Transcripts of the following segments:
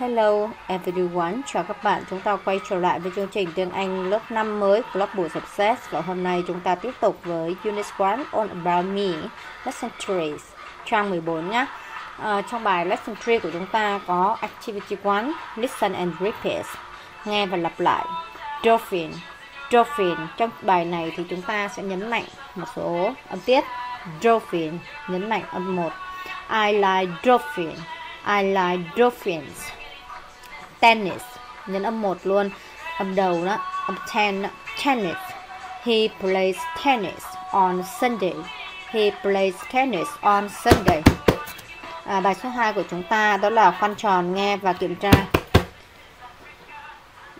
Hello everyone, chào các bạn. Chúng ta quay trở lại với chương trình tiếng Anh lớp 5 mới Club Buổi Success và hôm nay chúng ta tiếp tục với Unit 1 on About Me, Lesson 3, trang 14 nhé. À, trong bài Lesson 3 của chúng ta có Activity 1, Listen and Repeat, nghe và lặp lại. Dolphin, Dolphin. Trong bài này thì chúng ta sẽ nhấn mạnh một số âm tiết. Dolphin, nhấn mạnh âm 1. I like dolphin. I like dolphins tennis. Nhấn âm một luôn. Âm đầu đó. Âm ten tennis. He plays tennis on Sunday. He plays tennis on Sunday. À, bài số 2 của chúng ta đó là khoan tròn nghe và kiểm tra.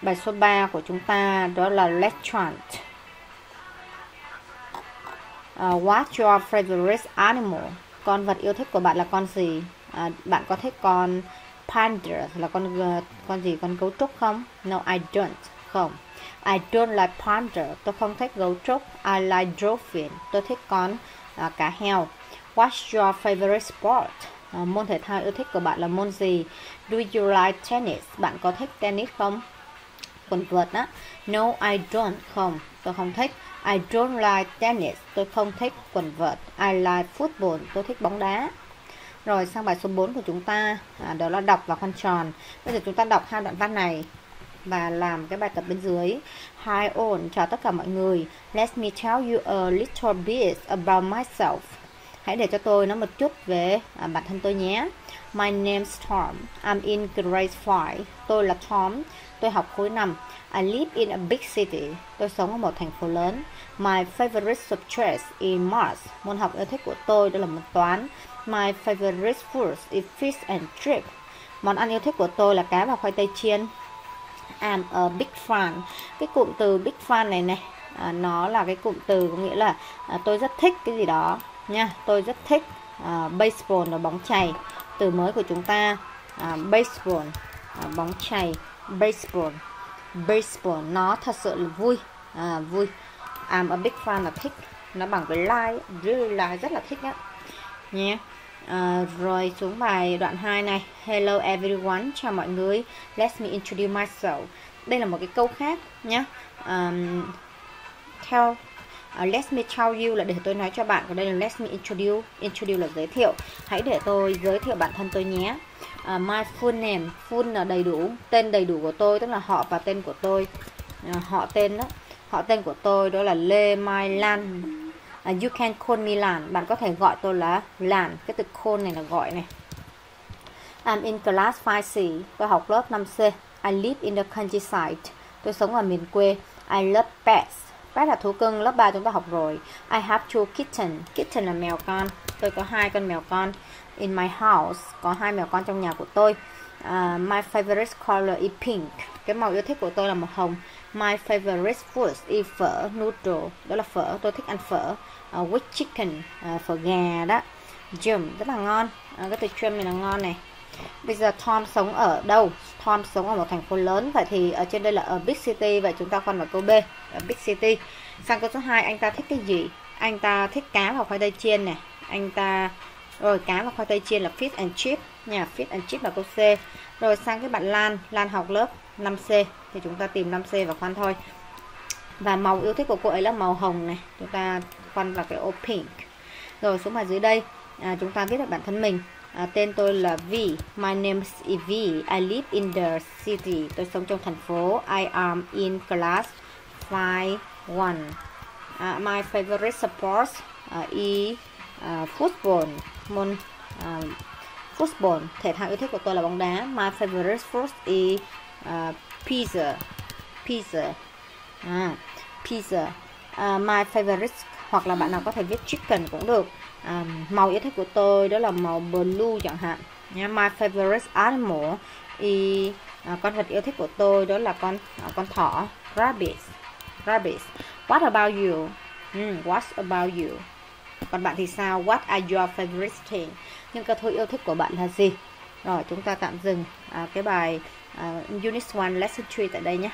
Bài số 3 của chúng ta đó là restaurant. À, uh, what's your favorite animal? Con vật yêu thích của bạn là con gì? À, bạn có thích con panda là con ờ, con gì? Con gấu trúc không? No I don't. Không. I don't like panda tôi không thích gấu trúc. I like dolphin. Tôi thích con à, cá heo. What's your favorite sport? À, môn thể thao yêu thích của bạn là môn gì? Do you like tennis? Bạn có thích tennis không? Quần vợt á? no I don't. Không tôi không thích. I don't like tennis. Tôi không thích quần vợt. I like football. Tôi thích bóng đá rồi sang bài số 4 của chúng ta à, đó là đọc và khoanh tròn. Bây giờ chúng ta đọc hai đoạn văn này và làm cái bài tập bên dưới. Hi all, chào tất cả mọi người. Let me tell you a little bit about myself. Hãy để cho tôi nói một chút về à, bản thân tôi nhé. My name's Tom. I'm in grade 5. Tôi là Tom. Tôi học khối 5. I live in a big city. Tôi sống ở một thành phố lớn. My favorite subject is math. Môn học yêu thích của tôi đó là môn toán. My favorite food is fish and chips. Món ăn yêu thích của tôi là cá và khoai tây chiên. I'm a big fan. Cái cụm từ big fan này này, à, nó là cái cụm từ có nghĩa là à, tôi rất thích cái gì đó nha. Tôi rất thích à, baseball là bóng chày. Từ mới của chúng ta à, baseball à, bóng chày, baseball, baseball nó thật sự là vui, à, vui. I'm a big fan là thích. Nó bằng cái like, really like rất là thích á nhé. À, rồi xuống bài đoạn 2 này. Hello everyone chào mọi người. Let me introduce myself. Đây là một cái câu khác nhé. Um, theo Uh, let me tell you là để tôi nói cho bạn. Còn đây là let me introduce introduce là giới thiệu. Hãy để tôi giới thiệu bản thân tôi nhé. Uh, my full name. Full là đầy đủ. Tên đầy đủ của tôi tức là họ và tên của tôi. Uh, họ tên đó. Họ tên của tôi đó là Lê Mai Lan uh, you can call me Lan. Bạn có thể gọi tôi là Lan. Cái từ call này là gọi này. I'm in class 5C tôi học lớp 5C I live in the countryside. Tôi sống ở miền quê. I love pets. Pet là thú cưng. Lớp 3 chúng ta học rồi. I have two kitten kitten là mèo con. Tôi có hai con mèo con. In my house có hai mèo con trong nhà của tôi uh, my favorite color is pink. Cái màu yêu thích của tôi là màu hồng. My favorite food is phở noodle. Đó là phở tôi thích ăn phở. Uh, with chicken uh, phở gà đó. Jam rất là ngon. Uh, cái từ jam này là ngon này. Bây giờ Tom sống ở đâu? Tom sống ở một thành phố lớn vậy thì ở trên đây là ở big city vậy chúng ta còn vào câu B ở big city. Sang câu số 2 anh ta thích cái gì? Anh ta thích cá và khoai tây chiên này. Anh ta rồi cá và khoai tây chiên là fish and chip nha fish and chip là câu C. Rồi sang cái bạn Lan. Lan học lớp 5C thì chúng ta tìm 5C và khoan thôi. Và màu yêu thích của cô ấy là màu hồng này. Chúng ta khoan vào cái ô pink. Rồi xuống bài dưới đây. À, chúng ta viết được bản thân mình. À, tên tôi là V. My name is V. I live in the city. Tôi sống trong thành phố. I am in class 5 1 uh, my favorite sports uh, is uh, football môn uh, football thể thao yêu thích của tôi là bóng đá. My favorite sport is uh, pizza pizza. À, pizza. Uh, my favorite hoặc là bạn nào có thể viết chicken cũng được. À, màu yêu thích của tôi đó là màu blue chẳng hạn. Nha my favorite animal is à, con vật yêu thích của tôi đó là con à, con thỏ rabbit rabbit what about you? Mm, what about you? Còn bạn thì sao? What are your favorite thing? Những cái thứ yêu thích của bạn là gì? Rồi chúng ta tạm dừng à, cái bài uh, unit 1 lesson 3 tại đây nhé.